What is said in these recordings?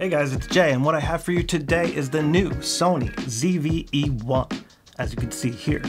Hey guys, it's Jay, and what I have for you today is the new Sony ZV-E1, as you can see here.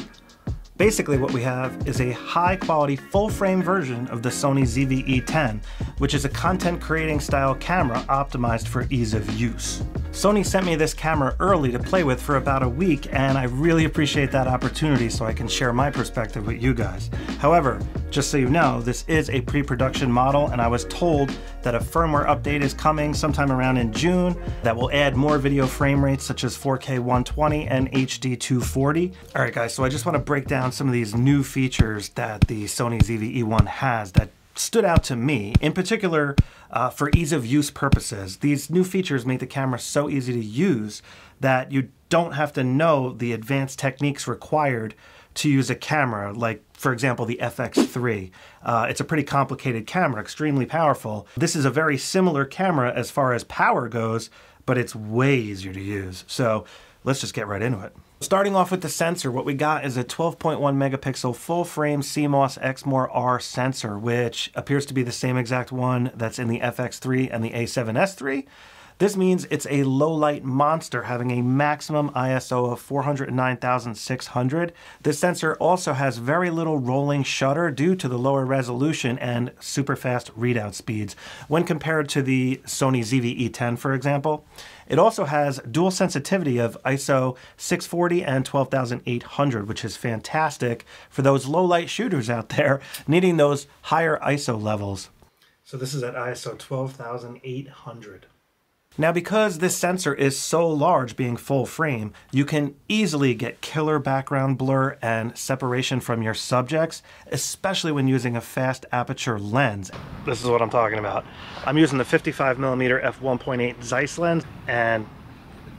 Basically what we have is a high quality full frame version of the Sony ZV-E10, which is a content creating style camera optimized for ease of use. Sony sent me this camera early to play with for about a week and I really appreciate that opportunity so I can share my perspective with you guys. However, just so you know, this is a pre-production model and I was told that a firmware update is coming sometime around in June that will add more video frame rates such as 4K 120 and HD 240. All right guys, so I just want to break down some of these new features that the Sony ZV-E1 has that stood out to me, in particular uh, for ease of use purposes. These new features make the camera so easy to use that you don't have to know the advanced techniques required to use a camera, like for example the FX3. Uh, it's a pretty complicated camera, extremely powerful. This is a very similar camera as far as power goes, but it's way easier to use. So let's just get right into it. Starting off with the sensor, what we got is a 12.1 megapixel full frame CMOS Exmor R sensor, which appears to be the same exact one that's in the FX3 and the A7S III. This means it's a low light monster having a maximum ISO of 409,600. This sensor also has very little rolling shutter due to the lower resolution and super fast readout speeds when compared to the Sony ZV-E10 for example. It also has dual sensitivity of ISO 640 and 12,800 which is fantastic for those low light shooters out there needing those higher ISO levels. So this is at ISO 12,800. Now because this sensor is so large being full frame, you can easily get killer background blur and separation from your subjects, especially when using a fast aperture lens. This is what I'm talking about. I'm using the 55mm f1.8 Zeiss lens and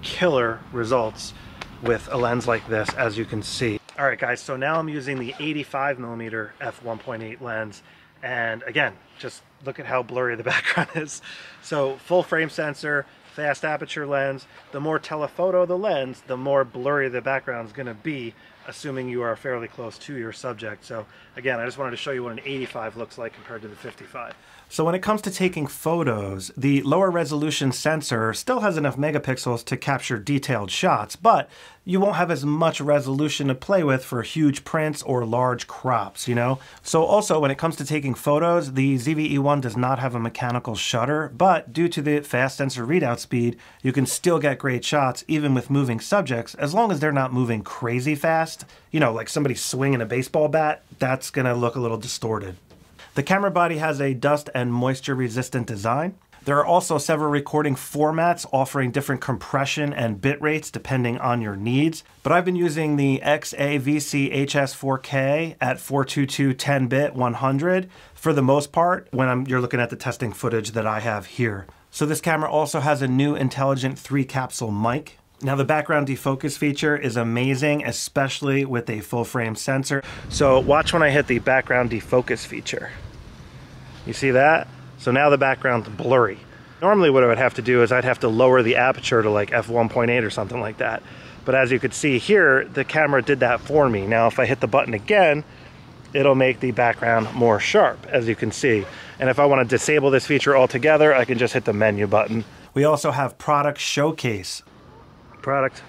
killer results with a lens like this as you can see. Alright guys, so now I'm using the 85mm f1.8 lens and again, just look at how blurry the background is. So full frame sensor, fast aperture lens. The more telephoto the lens, the more blurry the background is going to be, assuming you are fairly close to your subject. So again, I just wanted to show you what an 85 looks like compared to the 55. So when it comes to taking photos, the lower resolution sensor still has enough megapixels to capture detailed shots, but you won't have as much resolution to play with for huge prints or large crops, you know? So also when it comes to taking photos, the ZV-E1 does not have a mechanical shutter, but due to the fast sensor readout speed, you can still get great shots even with moving subjects as long as they're not moving crazy fast. You know, like somebody swinging a baseball bat, that's gonna look a little distorted. The camera body has a dust and moisture resistant design. There are also several recording formats offering different compression and bit rates depending on your needs. But I've been using the XAVC HS4K at 422 10-bit 100 for the most part when I'm, you're looking at the testing footage that I have here. So this camera also has a new intelligent three capsule mic. Now the background defocus feature is amazing, especially with a full frame sensor. So watch when I hit the background defocus feature. You see that? So now the background's blurry. Normally what I would have to do is I'd have to lower the aperture to like f1.8 or something like that. But as you could see here, the camera did that for me. Now if I hit the button again, it'll make the background more sharp, as you can see. And if I want to disable this feature altogether, I can just hit the menu button. We also have product showcase. Product,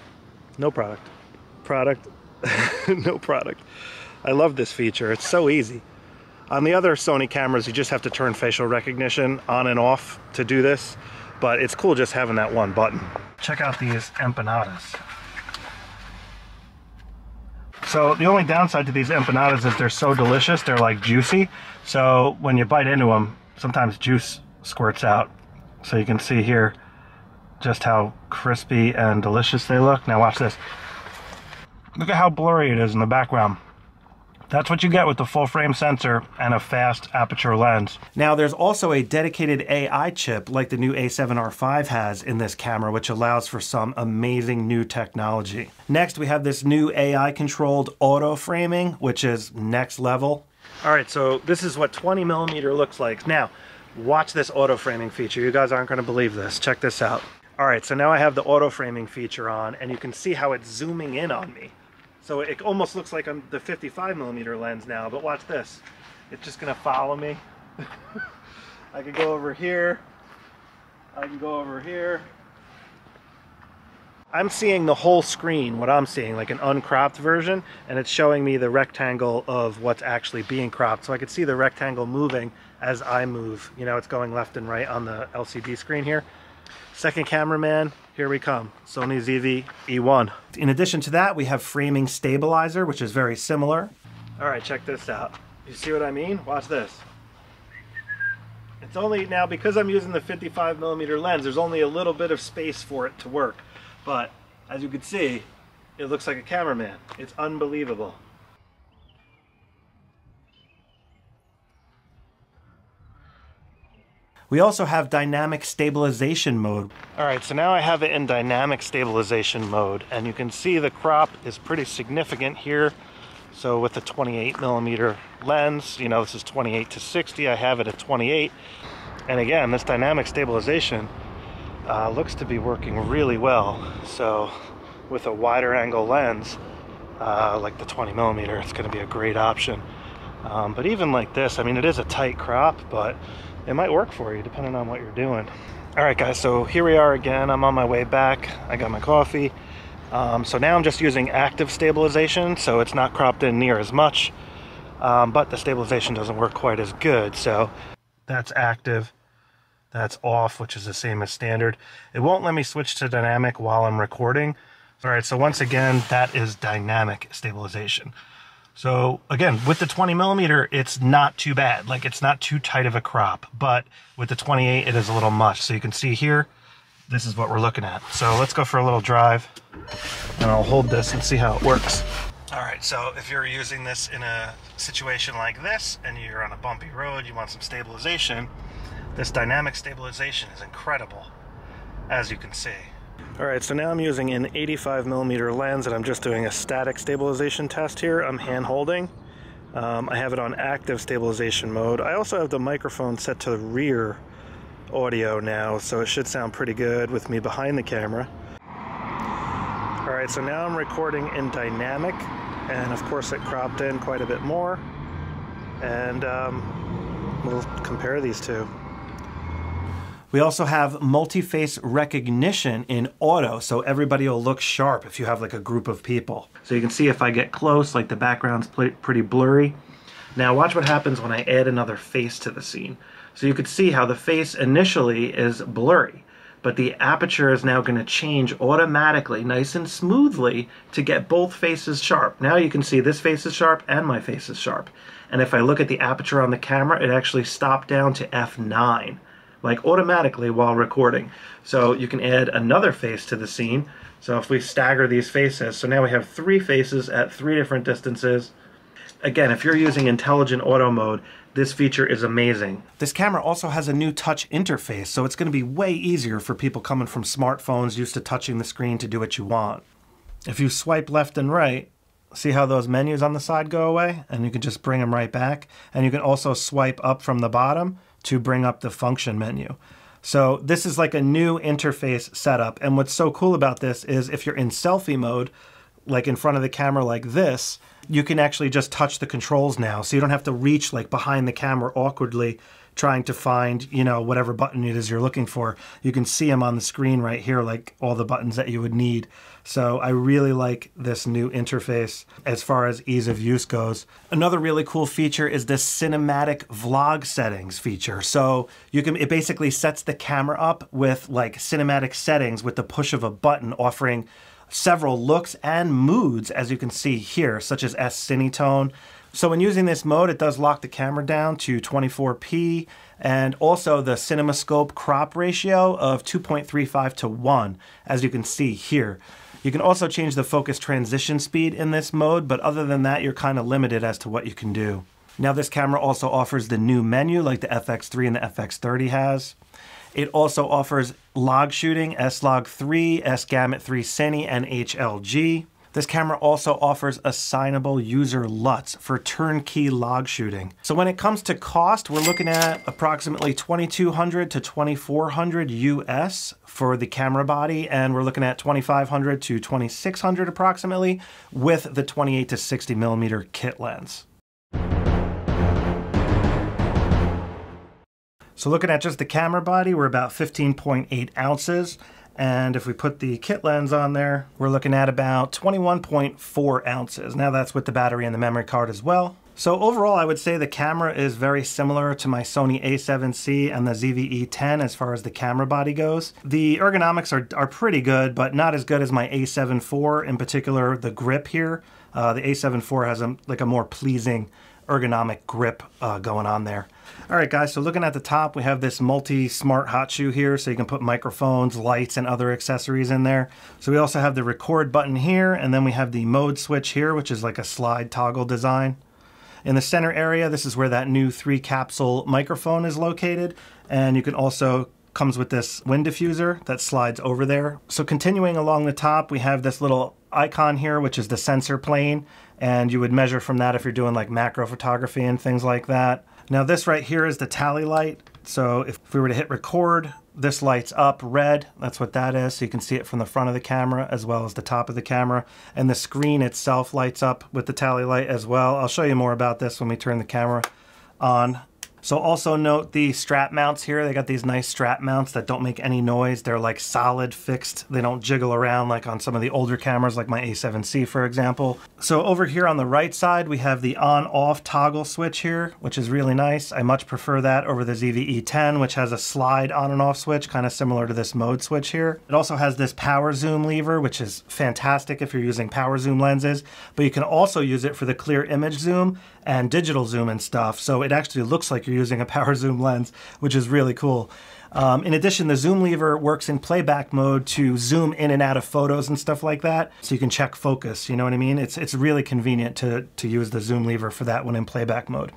no product. Product, no product. I love this feature, it's so easy. On the other Sony cameras, you just have to turn facial recognition on and off to do this, but it's cool just having that one button. Check out these empanadas. So the only downside to these empanadas is they're so delicious, they're like juicy. So when you bite into them, sometimes juice squirts out. So you can see here just how crispy and delicious they look. Now watch this. Look at how blurry it is in the background. That's what you get with the full frame sensor and a fast aperture lens. Now there's also a dedicated AI chip like the new A7R5 has in this camera which allows for some amazing new technology. Next we have this new AI controlled auto framing which is next level. Alright so this is what 20 millimeter looks like. Now watch this auto framing feature. You guys aren't going to believe this. Check this out. Alright so now I have the auto framing feature on and you can see how it's zooming in on me. So it almost looks like I'm the 55 millimeter lens now, but watch this. It's just gonna follow me. I could go over here I can go over here. I'm seeing the whole screen, what I'm seeing, like an uncropped version, and it's showing me the rectangle of what's actually being cropped. So I can see the rectangle moving as I move. You know, it's going left and right on the LCD screen here. Second cameraman, here we come, Sony ZV E1. In addition to that, we have framing stabilizer, which is very similar. All right, check this out. You see what I mean? Watch this. It's only now because I'm using the 55 millimeter lens, there's only a little bit of space for it to work. But as you can see, it looks like a cameraman. It's unbelievable. We also have dynamic stabilization mode. All right, so now I have it in dynamic stabilization mode and you can see the crop is pretty significant here. So with the 28 millimeter lens, you know, this is 28 to 60, I have it at 28. And again, this dynamic stabilization uh, looks to be working really well. So with a wider angle lens, uh, like the 20 millimeter, it's gonna be a great option. Um, but even like this, I mean, it is a tight crop, but it might work for you depending on what you're doing. All right, guys, so here we are again. I'm on my way back. I got my coffee. Um, so now I'm just using active stabilization, so it's not cropped in near as much, um, but the stabilization doesn't work quite as good. So that's active. That's off, which is the same as standard. It won't let me switch to dynamic while I'm recording. All right, so once again, that is dynamic stabilization. So again, with the 20 millimeter, it's not too bad. Like it's not too tight of a crop, but with the 28, it is a little much. So you can see here, this is what we're looking at. So let's go for a little drive and I'll hold this and see how it works. All right, so if you're using this in a situation like this and you're on a bumpy road, you want some stabilization, this dynamic stabilization is incredible, as you can see. All right, so now I'm using an 85 millimeter lens and I'm just doing a static stabilization test here. I'm hand holding. Um, I have it on active stabilization mode. I also have the microphone set to the rear audio now, so it should sound pretty good with me behind the camera. All right, so now I'm recording in dynamic, and of course it cropped in quite a bit more. And um, we'll compare these two. We also have multi-face recognition in auto, so everybody will look sharp if you have like a group of people. So you can see if I get close, like the background's pretty blurry. Now watch what happens when I add another face to the scene. So you could see how the face initially is blurry, but the aperture is now going to change automatically, nice and smoothly, to get both faces sharp. Now you can see this face is sharp and my face is sharp. And if I look at the aperture on the camera, it actually stopped down to f9 like automatically while recording. So you can add another face to the scene. So if we stagger these faces, so now we have three faces at three different distances. Again, if you're using intelligent auto mode, this feature is amazing. This camera also has a new touch interface, so it's going to be way easier for people coming from smartphones used to touching the screen to do what you want. If you swipe left and right, see how those menus on the side go away? And you can just bring them right back. And you can also swipe up from the bottom to bring up the function menu. So this is like a new interface setup. And what's so cool about this is if you're in selfie mode, like in front of the camera like this, you can actually just touch the controls now. So you don't have to reach like behind the camera awkwardly trying to find, you know, whatever button it is you're looking for. You can see them on the screen right here, like all the buttons that you would need. So I really like this new interface as far as ease of use goes. Another really cool feature is the cinematic vlog settings feature. So you can, it basically sets the camera up with like cinematic settings with the push of a button offering several looks and moods as you can see here, such as S-Cinetone, so when using this mode, it does lock the camera down to 24p and also the CinemaScope crop ratio of 2.35 to 1, as you can see here. You can also change the focus transition speed in this mode, but other than that, you're kind of limited as to what you can do. Now this camera also offers the new menu like the FX3 and the FX30 has. It also offers log shooting, S-Log3, S-Gamut 3 Cine, and HLG. This camera also offers assignable user LUTs for turnkey log shooting. So when it comes to cost, we're looking at approximately 2200 to 2400 US for the camera body, and we're looking at 2500 to 2600 approximately with the 28 to 60 millimeter kit lens. So looking at just the camera body, we're about 15.8 ounces. And if we put the kit lens on there, we're looking at about 21.4 ounces. Now that's with the battery and the memory card as well. So overall, I would say the camera is very similar to my Sony a7C and the ZV-E10 as far as the camera body goes. The ergonomics are, are pretty good, but not as good as my a7 IV, in particular the grip here. Uh, the a7 IV has a, like a more pleasing ergonomic grip uh, going on there. All right, guys, so looking at the top, we have this multi-smart hot shoe here, so you can put microphones, lights, and other accessories in there. So we also have the record button here, and then we have the mode switch here, which is like a slide toggle design. In the center area, this is where that new three capsule microphone is located. And you can also comes with this wind diffuser that slides over there. So continuing along the top, we have this little icon here, which is the sensor plane. And you would measure from that if you're doing like macro photography and things like that. Now this right here is the tally light. So if we were to hit record, this lights up red. That's what that is. So you can see it from the front of the camera as well as the top of the camera. And the screen itself lights up with the tally light as well. I'll show you more about this when we turn the camera on. So also note the strap mounts here. They got these nice strap mounts that don't make any noise. They're like solid fixed. They don't jiggle around like on some of the older cameras like my A7C for example. So over here on the right side we have the on off toggle switch here which is really nice. I much prefer that over the ZV-E10 which has a slide on and off switch kind of similar to this mode switch here. It also has this power zoom lever which is fantastic if you're using power zoom lenses but you can also use it for the clear image zoom and digital zoom and stuff so it actually looks like you're you're using a power zoom lens, which is really cool. Um, in addition, the zoom lever works in playback mode to zoom in and out of photos and stuff like that. So you can check focus, you know what I mean? It's, it's really convenient to, to use the zoom lever for that one in playback mode.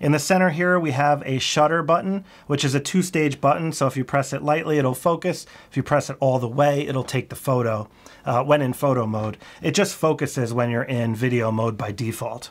In the center here, we have a shutter button, which is a two-stage button. So if you press it lightly, it'll focus. If you press it all the way, it'll take the photo uh, when in photo mode. It just focuses when you're in video mode by default.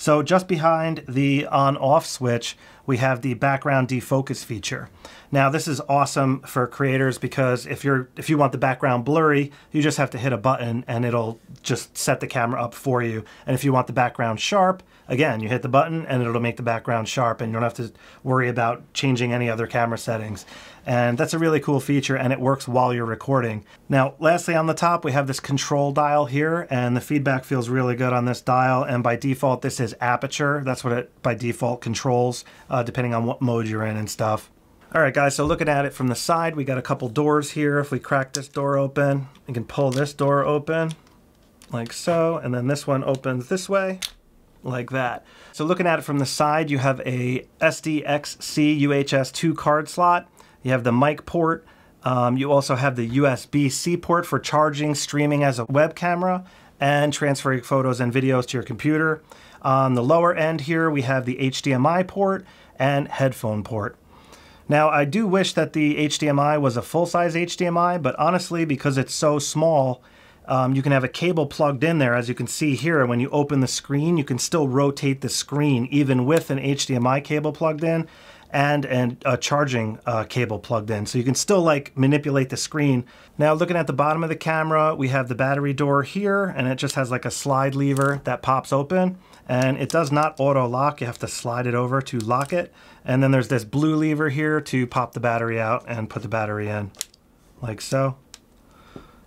So just behind the on off switch, we have the background defocus feature. Now this is awesome for creators because if you're if you want the background blurry, you just have to hit a button and it'll just set the camera up for you. And if you want the background sharp, again, you hit the button and it'll make the background sharp and you don't have to worry about changing any other camera settings. And that's a really cool feature and it works while you're recording. Now, lastly on the top, we have this control dial here and the feedback feels really good on this dial. And by default, this is aperture. That's what it by default controls, uh, depending on what mode you're in and stuff. All right, guys, so looking at it from the side, we got a couple doors here. If we crack this door open, we can pull this door open like so, and then this one opens this way like that. So looking at it from the side, you have a SDXC UHS 2 card slot. You have the mic port. Um, you also have the USB-C port for charging, streaming as a web camera, and transferring photos and videos to your computer. On the lower end here, we have the HDMI port and headphone port. Now, I do wish that the HDMI was a full-size HDMI, but honestly, because it's so small, um, you can have a cable plugged in there. As you can see here, when you open the screen, you can still rotate the screen even with an HDMI cable plugged in and, and a charging uh, cable plugged in. So you can still like manipulate the screen. Now looking at the bottom of the camera, we have the battery door here and it just has like a slide lever that pops open and it does not auto lock. You have to slide it over to lock it. And then there's this blue lever here to pop the battery out and put the battery in like so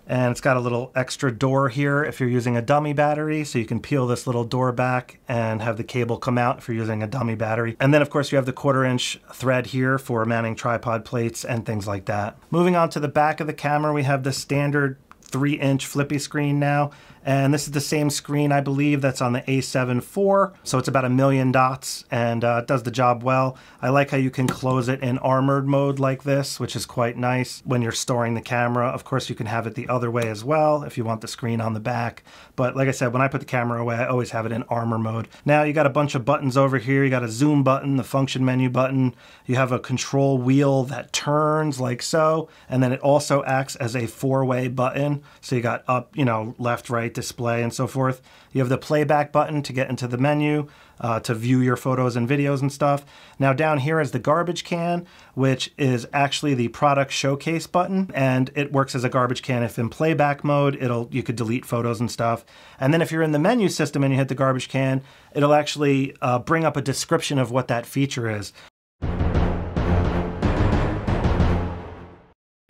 and it's got a little extra door here if you're using a dummy battery. So you can peel this little door back and have the cable come out if you're using a dummy battery. And then of course you have the quarter inch thread here for mounting tripod plates and things like that. Moving on to the back of the camera we have the standard three inch flippy screen now and this is the same screen, I believe, that's on the A7 IV. So it's about a million dots and uh, does the job well. I like how you can close it in armored mode like this, which is quite nice when you're storing the camera. Of course, you can have it the other way as well if you want the screen on the back. But like I said, when I put the camera away, I always have it in armor mode. Now you got a bunch of buttons over here. You got a zoom button, the function menu button. You have a control wheel that turns like so. And then it also acts as a four-way button. So you got up, you know, left, right, display and so forth. You have the playback button to get into the menu, uh, to view your photos and videos and stuff. Now down here is the garbage can, which is actually the product showcase button, and it works as a garbage can. If in playback mode, it'll you could delete photos and stuff. And then if you're in the menu system and you hit the garbage can, it'll actually uh, bring up a description of what that feature is.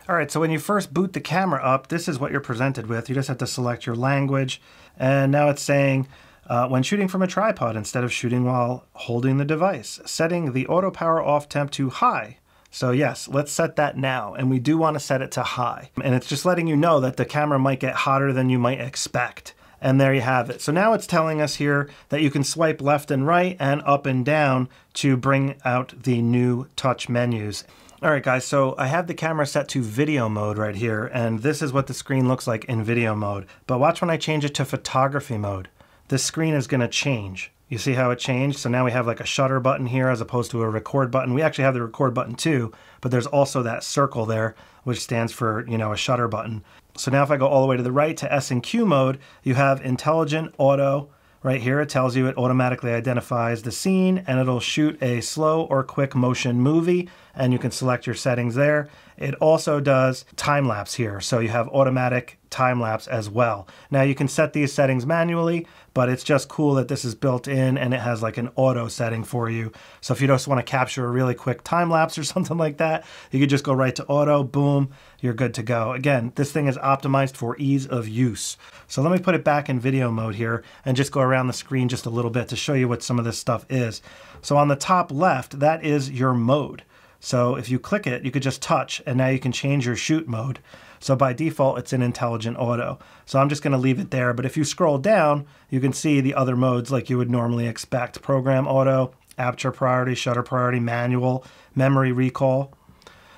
All right, so when you first boot the camera up, this is what you're presented with. You just have to select your language, and now it's saying uh, when shooting from a tripod instead of shooting while holding the device, setting the auto power off temp to high. So yes, let's set that now. And we do want to set it to high. And it's just letting you know that the camera might get hotter than you might expect. And there you have it. So now it's telling us here that you can swipe left and right and up and down to bring out the new touch menus. All right, guys, so I have the camera set to video mode right here, and this is what the screen looks like in video mode. But watch when I change it to photography mode. The screen is gonna change. You see how it changed? So now we have like a shutter button here as opposed to a record button. We actually have the record button too, but there's also that circle there, which stands for, you know, a shutter button. So now if I go all the way to the right to S and Q mode, you have intelligent auto, Right here it tells you it automatically identifies the scene and it'll shoot a slow or quick motion movie and you can select your settings there. It also does time lapse here, so you have automatic time lapse as well. Now you can set these settings manually, but it's just cool that this is built in and it has like an auto setting for you. So if you just want to capture a really quick time lapse or something like that, you could just go right to auto, boom, you're good to go. Again, this thing is optimized for ease of use. So let me put it back in video mode here and just go around the screen just a little bit to show you what some of this stuff is. So on the top left, that is your mode. So if you click it, you could just touch and now you can change your shoot mode. So by default, it's in intelligent auto. So I'm just gonna leave it there. But if you scroll down, you can see the other modes like you would normally expect. Program auto, aperture priority, shutter priority, manual, memory recall.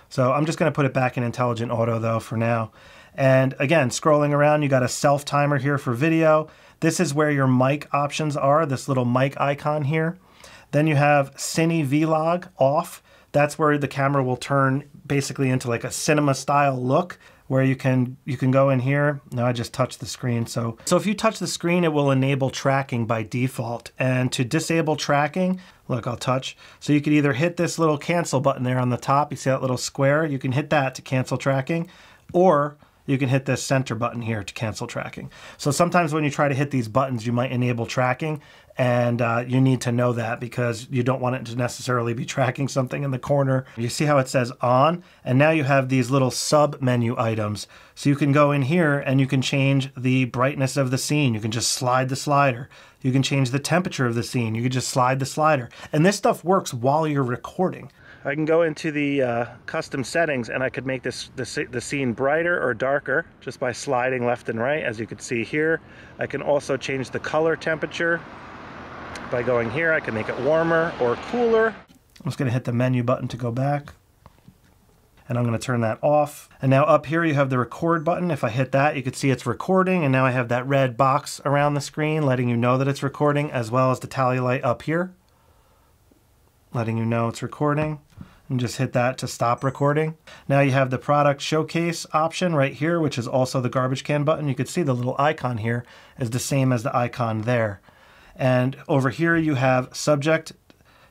So I'm just gonna put it back in intelligent auto though for now. And again, scrolling around, you got a self timer here for video. This is where your mic options are, this little mic icon here. Then you have Cine Vlog off that's where the camera will turn basically into like a cinema style look where you can you can go in here. Now I just touched the screen so so if you touch the screen it will enable tracking by default. And to disable tracking look I'll touch. So you can either hit this little cancel button there on the top you see that little square? You can hit that to cancel tracking or you can hit this center button here to cancel tracking. So sometimes when you try to hit these buttons, you might enable tracking and uh, you need to know that because you don't want it to necessarily be tracking something in the corner. You see how it says on, and now you have these little sub menu items. So you can go in here and you can change the brightness of the scene. You can just slide the slider. You can change the temperature of the scene. You can just slide the slider. And this stuff works while you're recording. I can go into the uh, custom settings and I could make this, this the scene brighter or darker just by sliding left and right as you can see here. I can also change the color temperature by going here. I can make it warmer or cooler. I'm just going to hit the menu button to go back and I'm going to turn that off. And now up here you have the record button. If I hit that, you can see it's recording and now I have that red box around the screen letting you know that it's recording as well as the tally light up here letting you know it's recording and just hit that to stop recording. Now you have the product showcase option right here, which is also the garbage can button. You can see the little icon here is the same as the icon there. And over here you have subject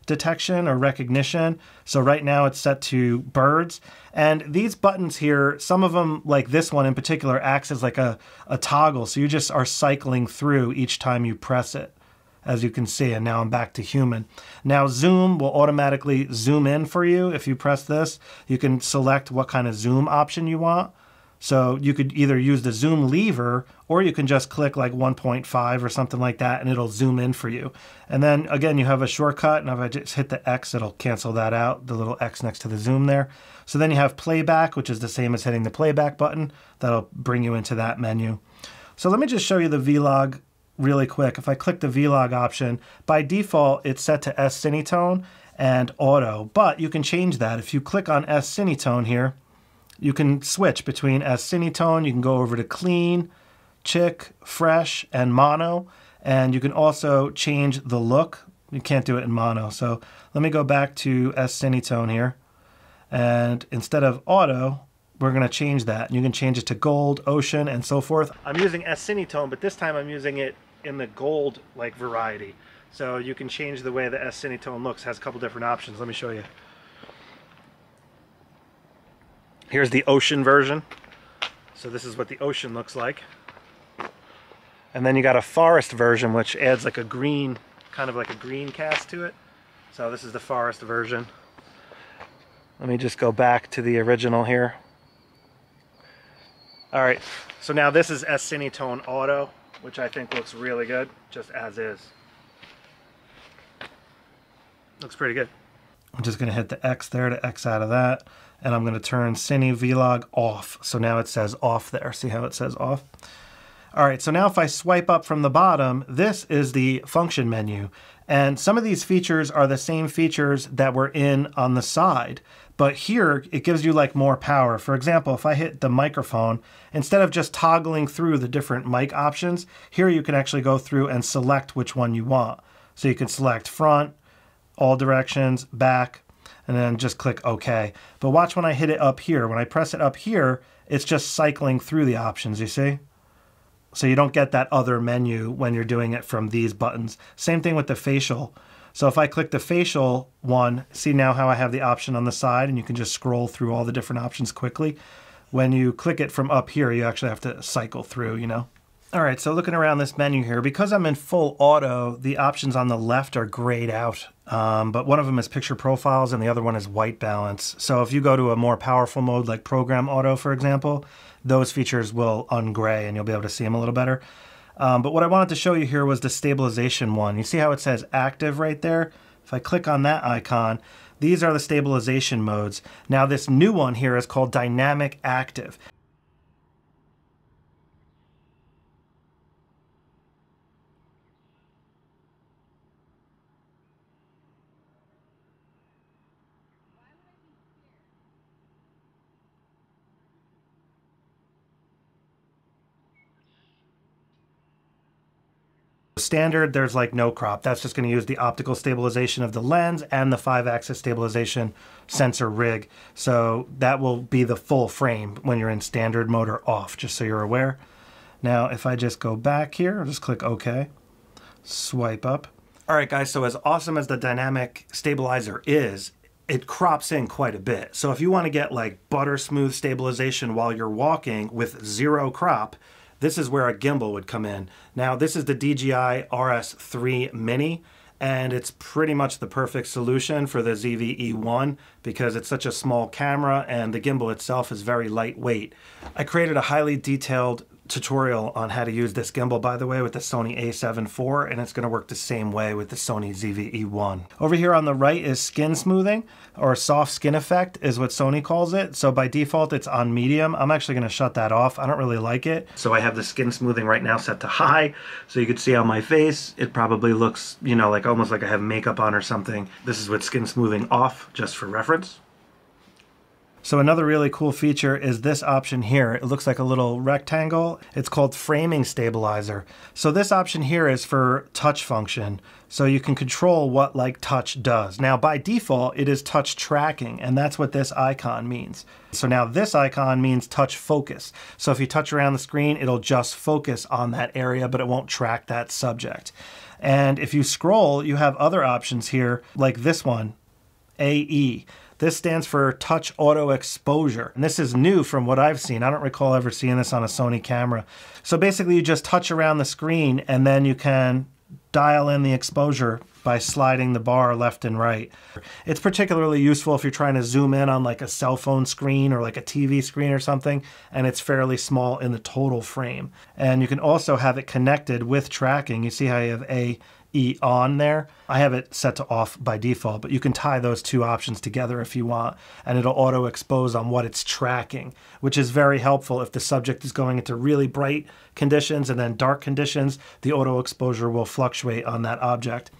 detection or recognition. So right now it's set to birds. And these buttons here, some of them, like this one in particular, acts as like a, a toggle. So you just are cycling through each time you press it as you can see, and now I'm back to human. Now zoom will automatically zoom in for you. If you press this, you can select what kind of zoom option you want. So you could either use the zoom lever or you can just click like 1.5 or something like that and it'll zoom in for you. And then again, you have a shortcut and if I just hit the X, it'll cancel that out, the little X next to the zoom there. So then you have playback, which is the same as hitting the playback button. That'll bring you into that menu. So let me just show you the Vlog really quick. If I click the Vlog option, by default, it's set to S Cinetone and auto, but you can change that. If you click on S Cinetone here, you can switch between S Cinetone, you can go over to clean, chick, fresh, and mono, and you can also change the look. You can't do it in mono. So let me go back to S Cinetone here. And instead of auto, we're going to change that. You can change it to gold, ocean, and so forth. I'm using S Cinetone, but this time I'm using it in the gold like variety. So you can change the way the S Cinetone looks. It has a couple different options. Let me show you. Here's the ocean version. So this is what the ocean looks like. And then you got a forest version which adds like a green, kind of like a green cast to it. So this is the forest version. Let me just go back to the original here. All right, so now this is S-Cinetone Auto, which I think looks really good, just as is. Looks pretty good. I'm just gonna hit the X there to X out of that, and I'm gonna turn Cine Vlog off. So now it says off there. See how it says off? All right, so now if I swipe up from the bottom, this is the function menu. And some of these features are the same features that were in on the side. But here, it gives you like more power. For example, if I hit the microphone, instead of just toggling through the different mic options, here you can actually go through and select which one you want. So you can select front, all directions, back, and then just click OK. But watch when I hit it up here. When I press it up here, it's just cycling through the options, you see? So you don't get that other menu when you're doing it from these buttons. Same thing with the facial. So if I click the facial one, see now how I have the option on the side and you can just scroll through all the different options quickly. When you click it from up here, you actually have to cycle through, you know? All right, so looking around this menu here, because I'm in full auto, the options on the left are grayed out, um, but one of them is picture profiles and the other one is white balance. So if you go to a more powerful mode like program auto, for example, those features will ungray and you'll be able to see them a little better. Um, but what I wanted to show you here was the stabilization one. You see how it says active right there? If I click on that icon, these are the stabilization modes. Now this new one here is called dynamic active. Standard, there's like no crop. That's just going to use the optical stabilization of the lens and the five axis stabilization sensor rig. So that will be the full frame when you're in standard mode or off, just so you're aware. Now, if I just go back here, I'll just click OK, swipe up. All right, guys, so as awesome as the dynamic stabilizer is, it crops in quite a bit. So if you want to get like butter smooth stabilization while you're walking with zero crop, this is where a gimbal would come in. Now, this is the DJI RS3 Mini, and it's pretty much the perfect solution for the ZV-E1 because it's such a small camera and the gimbal itself is very lightweight. I created a highly detailed tutorial on how to use this gimbal, by the way, with the Sony a7 IV, and it's going to work the same way with the Sony ZV-E1. Over here on the right is skin smoothing, or soft skin effect is what Sony calls it. So by default, it's on medium. I'm actually going to shut that off. I don't really like it. So I have the skin smoothing right now set to high, so you can see on my face, it probably looks, you know, like almost like I have makeup on or something. This is with skin smoothing off, just for reference. So another really cool feature is this option here. It looks like a little rectangle. It's called framing stabilizer. So this option here is for touch function. So you can control what like touch does. Now by default, it is touch tracking and that's what this icon means. So now this icon means touch focus. So if you touch around the screen, it'll just focus on that area, but it won't track that subject. And if you scroll, you have other options here like this one, AE. This stands for touch auto exposure. And this is new from what I've seen. I don't recall ever seeing this on a Sony camera. So basically you just touch around the screen and then you can dial in the exposure by sliding the bar left and right. It's particularly useful if you're trying to zoom in on like a cell phone screen or like a TV screen or something, and it's fairly small in the total frame. And you can also have it connected with tracking. You see how you have A E on there. I have it set to off by default, but you can tie those two options together if you want, and it'll auto expose on what it's tracking, which is very helpful if the subject is going into really bright conditions and then dark conditions, the auto exposure will fluctuate on that object.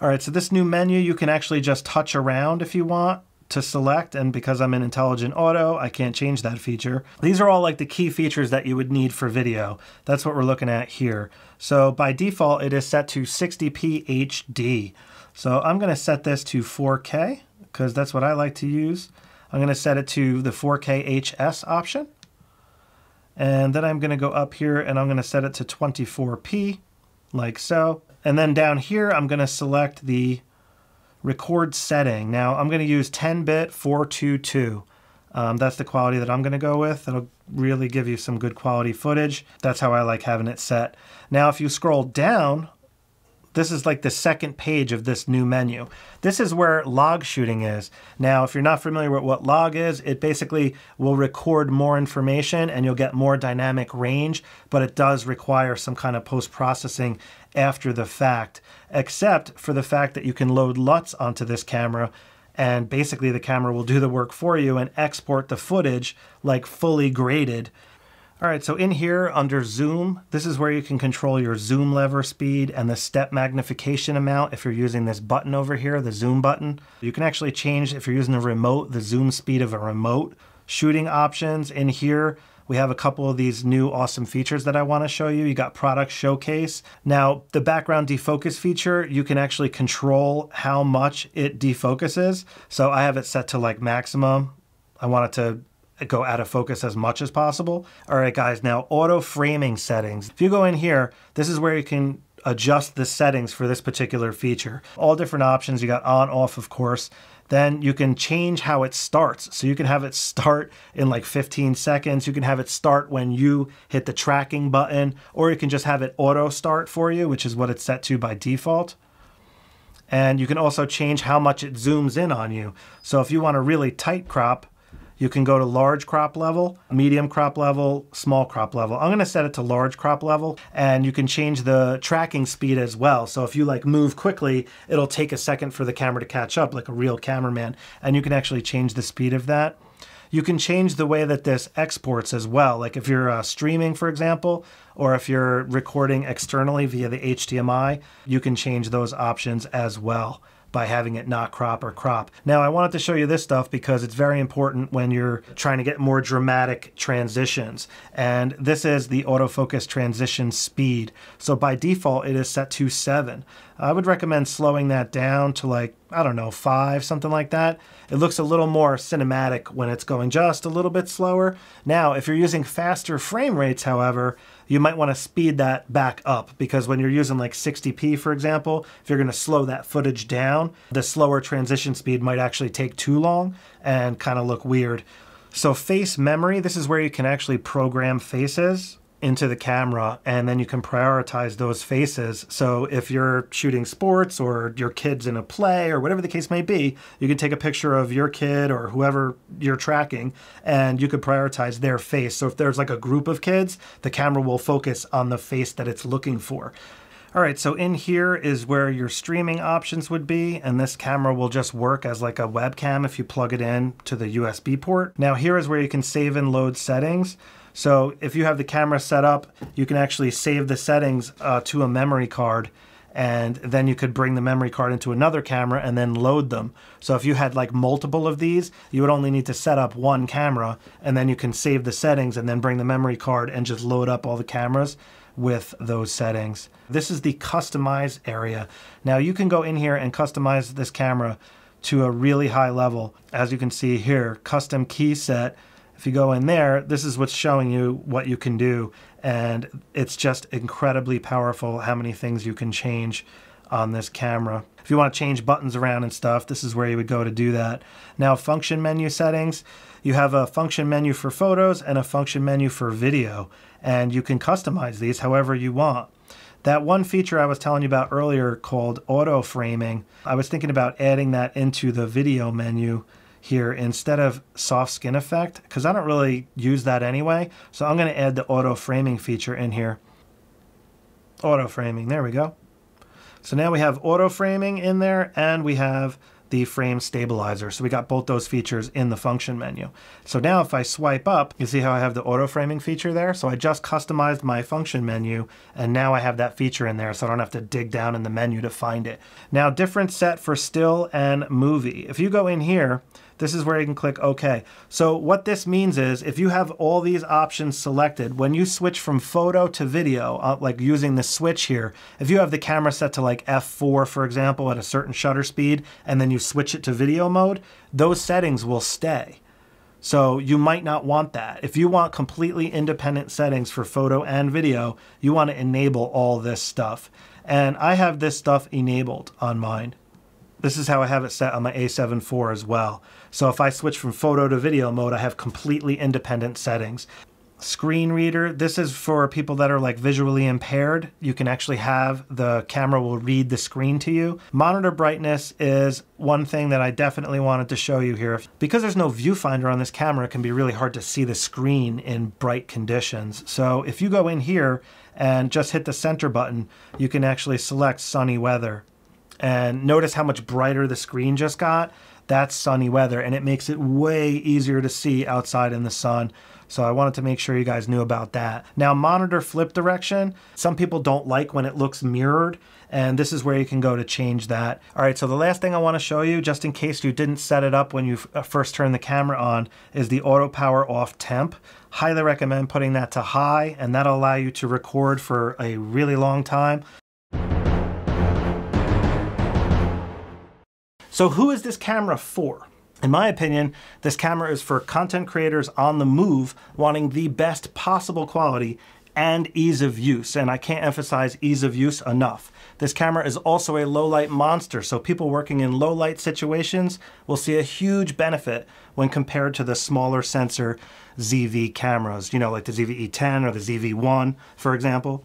All right, so this new menu, you can actually just touch around if you want to select and because I'm in intelligent auto I can't change that feature. These are all like the key features that you would need for video. That's what we're looking at here. So by default it is set to 60p HD. So I'm going to set this to 4K because that's what I like to use. I'm going to set it to the 4K HS option. And then I'm going to go up here and I'm going to set it to 24p like so. And then down here I'm going to select the record setting. Now I'm going to use 10-bit 422. Um, that's the quality that I'm going to go with. That'll really give you some good quality footage. That's how I like having it set. Now if you scroll down this is like the second page of this new menu. This is where log shooting is. Now, if you're not familiar with what log is, it basically will record more information and you'll get more dynamic range, but it does require some kind of post-processing after the fact, except for the fact that you can load LUTs onto this camera and basically the camera will do the work for you and export the footage like fully graded all right, so in here under zoom, this is where you can control your zoom lever speed and the step magnification amount if you're using this button over here, the zoom button. You can actually change, if you're using a remote, the zoom speed of a remote. Shooting options in here, we have a couple of these new awesome features that I want to show you. You got product showcase. Now, the background defocus feature, you can actually control how much it defocuses. So I have it set to like maximum. I want it to go out of focus as much as possible. All right, guys, now auto framing settings. If you go in here, this is where you can adjust the settings for this particular feature. All different options. You got on, off, of course. Then you can change how it starts. So you can have it start in like 15 seconds. You can have it start when you hit the tracking button, or you can just have it auto start for you, which is what it's set to by default. And you can also change how much it zooms in on you. So if you want a really tight crop, you can go to large crop level, medium crop level, small crop level. I'm going to set it to large crop level and you can change the tracking speed as well. So if you like move quickly, it'll take a second for the camera to catch up like a real cameraman and you can actually change the speed of that. You can change the way that this exports as well. Like if you're uh, streaming, for example, or if you're recording externally via the HDMI, you can change those options as well by having it not crop or crop. Now I wanted to show you this stuff because it's very important when you're trying to get more dramatic transitions. And this is the autofocus transition speed. So by default it is set to 7. I would recommend slowing that down to like, I don't know, 5, something like that. It looks a little more cinematic when it's going just a little bit slower. Now if you're using faster frame rates however, you might want to speed that back up because when you're using like 60p, for example, if you're going to slow that footage down, the slower transition speed might actually take too long and kind of look weird. So face memory, this is where you can actually program faces into the camera and then you can prioritize those faces. So if you're shooting sports or your kid's in a play or whatever the case may be, you can take a picture of your kid or whoever you're tracking and you could prioritize their face. So if there's like a group of kids, the camera will focus on the face that it's looking for. All right, so in here is where your streaming options would be, and this camera will just work as like a webcam if you plug it in to the USB port. Now here is where you can save and load settings. So if you have the camera set up, you can actually save the settings uh, to a memory card and then you could bring the memory card into another camera and then load them. So if you had like multiple of these, you would only need to set up one camera and then you can save the settings and then bring the memory card and just load up all the cameras with those settings. This is the customize area. Now you can go in here and customize this camera to a really high level. As you can see here, custom key set if you go in there, this is what's showing you what you can do. And it's just incredibly powerful how many things you can change on this camera. If you want to change buttons around and stuff, this is where you would go to do that. Now, function menu settings, you have a function menu for photos and a function menu for video, and you can customize these however you want. That one feature I was telling you about earlier called auto framing, I was thinking about adding that into the video menu here instead of soft skin effect because I don't really use that anyway. So I'm going to add the auto framing feature in here. Auto framing, there we go. So now we have auto framing in there and we have the frame stabilizer. So we got both those features in the function menu. So now if I swipe up, you see how I have the auto framing feature there? So I just customized my function menu and now I have that feature in there so I don't have to dig down in the menu to find it. Now different set for still and movie. If you go in here, this is where you can click OK. So what this means is if you have all these options selected, when you switch from photo to video, uh, like using the switch here, if you have the camera set to like f4, for example, at a certain shutter speed, and then you switch it to video mode, those settings will stay. So you might not want that. If you want completely independent settings for photo and video, you want to enable all this stuff. And I have this stuff enabled on mine. This is how I have it set on my a7 IV as well. So if I switch from photo to video mode, I have completely independent settings. screen reader. This is for people that are like visually impaired. You can actually have the camera will read the screen to you. Monitor brightness is one thing that I definitely wanted to show you here. Because there's no viewfinder on this camera, it can be really hard to see the screen in bright conditions. So if you go in here and just hit the center button, you can actually select sunny weather. And notice how much brighter the screen just got. That's sunny weather and it makes it way easier to see outside in the sun. So I wanted to make sure you guys knew about that. Now monitor flip direction, some people don't like when it looks mirrored and this is where you can go to change that. All right, so the last thing I wanna show you, just in case you didn't set it up when you uh, first turned the camera on, is the auto power off temp. Highly recommend putting that to high and that'll allow you to record for a really long time. So who is this camera for? In my opinion, this camera is for content creators on the move wanting the best possible quality and ease of use. And I can't emphasize ease of use enough. This camera is also a low light monster, so people working in low light situations will see a huge benefit when compared to the smaller sensor ZV cameras, you know, like the ZV-E10 or the ZV-1, for example.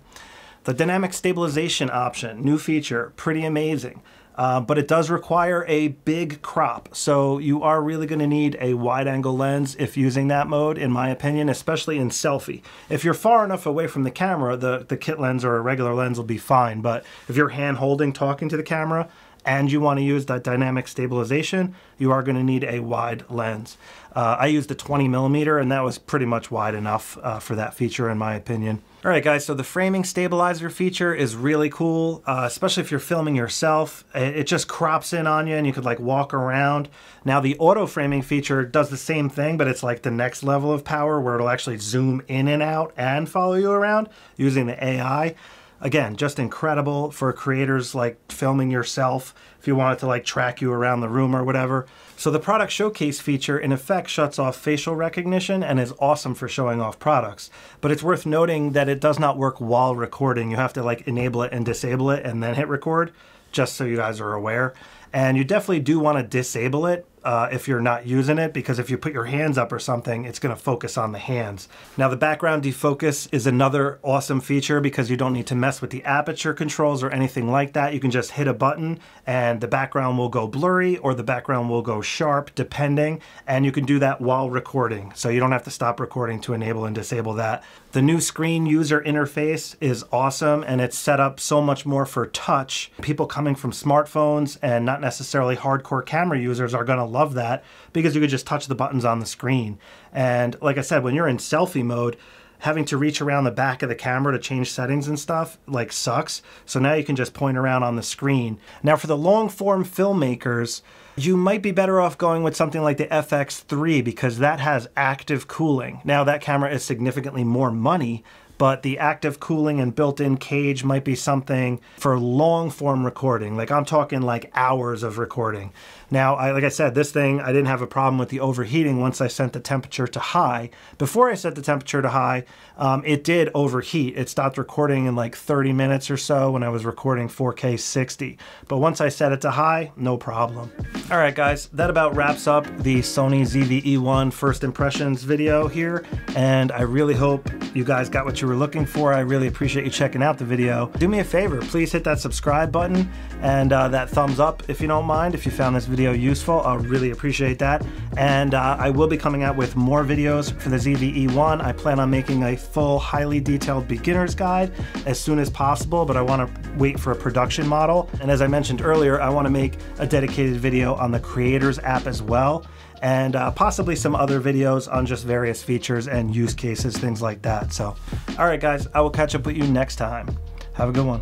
The dynamic stabilization option, new feature, pretty amazing. Uh, but it does require a big crop. So you are really going to need a wide angle lens if using that mode, in my opinion, especially in selfie. If you're far enough away from the camera, the, the kit lens or a regular lens will be fine. But if you're hand holding, talking to the camera, and you want to use that dynamic stabilization, you are going to need a wide lens. Uh, I used a 20 millimeter and that was pretty much wide enough uh, for that feature in my opinion. All right guys, so the framing stabilizer feature is really cool, uh, especially if you're filming yourself. It, just crops in on you and you could like walk around. Now the auto framing feature does the same thing, but it's like the next level of power where it'll actually zoom in and out and follow you around using the AI again, just incredible for creators like filming yourself if you wanted to like track you around the room or whatever. So the product showcase feature in effect shuts off facial recognition and is awesome for showing off products. But it's worth noting that it does not work while recording. You have to like enable it and disable it and then hit record just so you guys are aware. And you definitely do want to disable it uh, if you're not using it because if you put your hands up or something, it's going to focus on the hands. Now the background defocus is another awesome feature because you don't need to mess with the aperture controls or anything like that. You can just hit a button and the background will go blurry or the background will go sharp depending and you can do that while recording. So you don't have to stop recording to enable and disable that. The new screen user interface is awesome and it's set up so much more for touch. People coming from smartphones and not necessarily hardcore camera users are going to love that because you could just touch the buttons on the screen. And like I said, when you're in selfie mode, having to reach around the back of the camera to change settings and stuff like sucks. So now you can just point around on the screen. Now for the long form filmmakers, you might be better off going with something like the FX3 because that has active cooling. Now that camera is significantly more money, but the active cooling and built-in cage might be something for long form recording. Like I'm talking like hours of recording. Now, I, like I said, this thing, I didn't have a problem with the overheating once I set the temperature to high. Before I set the temperature to high, um, it did overheat. It stopped recording in like 30 minutes or so when I was recording 4K 60. But once I set it to high, no problem. All right, guys, that about wraps up the Sony ZV-E1 first impressions video here. And I really hope you guys got what you were looking for. I really appreciate you checking out the video. Do me a favor, please hit that subscribe button and uh, that thumbs up if you don't mind, if you found this video useful. I'll really appreciate that. And uh, I will be coming out with more videos for the ZV-E1. I plan on making a full, highly detailed beginner's guide as soon as possible, but I want to wait for a production model. And as I mentioned earlier, I want to make a dedicated video on the Creators app as well and uh, possibly some other videos on just various features and use cases, things like that. So, all right, guys, I will catch up with you next time. Have a good one.